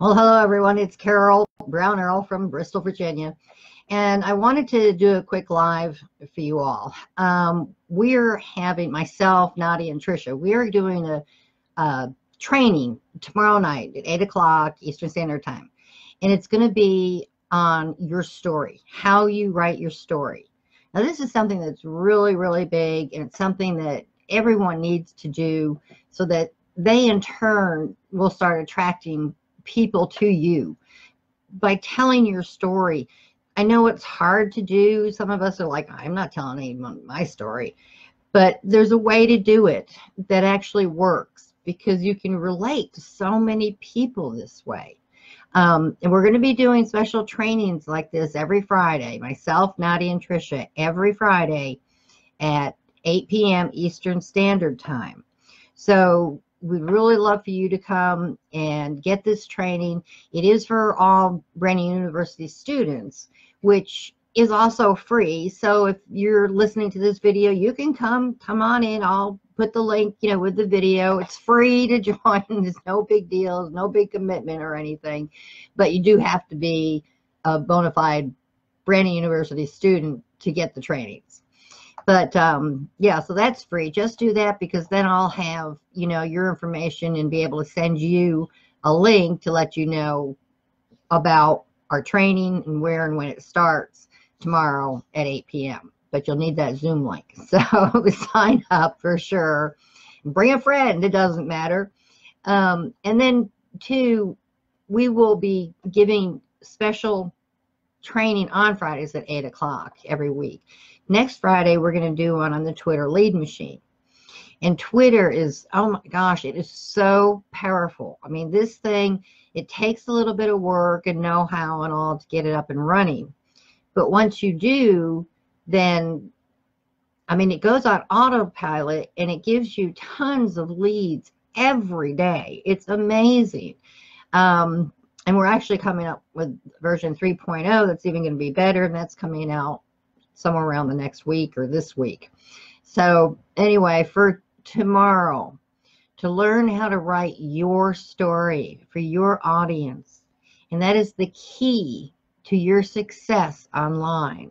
Well, hello everyone. It's Carol Brown Earl from Bristol, Virginia. And I wanted to do a quick live for you all. Um, we're having myself, Nadia, and Trisha. We are doing a, a training tomorrow night at 8 o'clock Eastern Standard Time. And it's going to be on your story, how you write your story. Now, this is something that's really, really big, and it's something that everyone needs to do so that they in turn will start attracting people to you by telling your story. I know it's hard to do. Some of us are like, I'm not telling anyone my story. But there's a way to do it that actually works because you can relate to so many people this way. Um, and we're going to be doing special trainings like this every Friday. Myself, Nadia, and Trisha, every Friday at 8 p.m. Eastern Standard Time. So we'd really love for you to come and get this training. It is for all Branding YOU University students, which is also free. So if you're listening to this video, you can come, come on in. I'll put the link, you know, with the video. It's free to join. There's no big deals, no big commitment or anything, but you do have to be a bona fide Branding YOU University student to get the trainings but um, yeah, so that's free. Just do that because then I'll have, you know, your information and be able to send you a link to let you know about our training and where and when it starts tomorrow at 8 p.m. But you'll need that Zoom link. So sign up for sure. Bring a friend, it doesn't matter. Um, and then, two, we will be giving special training on Fridays at 8 o'clock every week. Next Friday, we're going to do one on the Twitter lead machine. And Twitter is, oh my gosh, it is so powerful. I mean, this thing, it takes a little bit of work and know how and all to get it up and running. But once you do, then, I mean, it goes on autopilot and it gives you tons of leads every day. It's amazing. Um, and we're actually coming up with version 3.0 that's even going to be better, and that's coming out somewhere around the next week or this week. So anyway, for tomorrow, to learn how to write your story for your audience, and that is the key to your success online,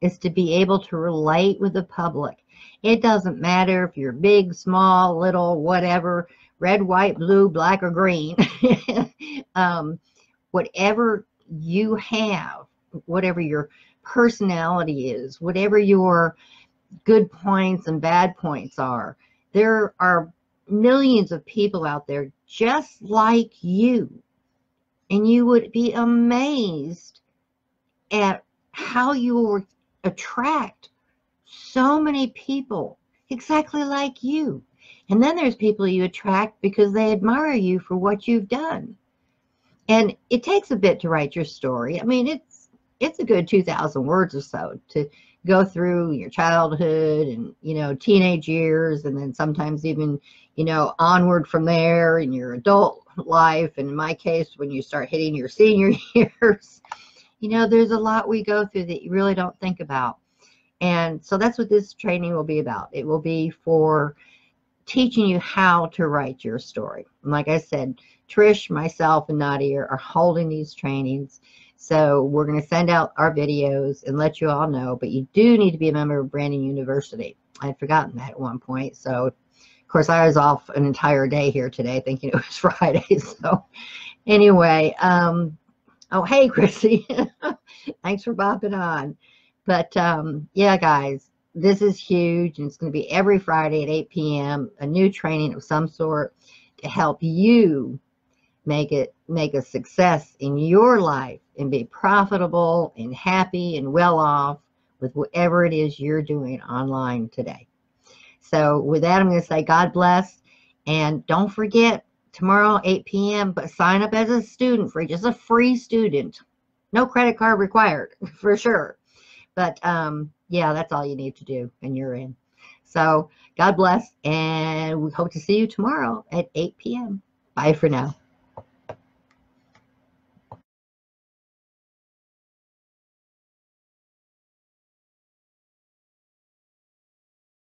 is to be able to relate with the public. It doesn't matter if you're big, small, little, whatever, red, white, blue, black, or green. um, whatever you have, whatever your personality is, whatever your good points and bad points are. There are millions of people out there just like you. And you would be amazed at how you will attract so many people exactly like you. And then there's people you attract because they admire you for what you've done. And it takes a bit to write your story. I mean, it's it's a good 2,000 words or so to go through your childhood and, you know, teenage years, and then sometimes even, you know, onward from there in your adult life. And in my case, when you start hitting your senior years, you know, there's a lot we go through that you really don't think about. And so that's what this training will be about. It will be for teaching you how to write your story. And like I said, Trish, myself, and Nadia are holding these trainings so we're going to send out our videos and let you all know, but you do need to be a member of Branding YOU University. I had forgotten that at one point. So, of course, I was off an entire day here today thinking it was Friday. So, anyway, um, oh, hey, Chrissy. Thanks for bopping on. But, um, yeah, guys, this is huge. And it's going to be every Friday at 8 p.m., a new training of some sort to help you make it make a success in your life and be profitable and happy and well off with whatever it is you're doing online today. So with that, I'm going to say God bless. And don't forget tomorrow, 8 p.m., but sign up as a student free, just a free student. No credit card required for sure. But um, yeah, that's all you need to do and you're in. So God bless. And we hope to see you tomorrow at 8 p.m. Bye for now.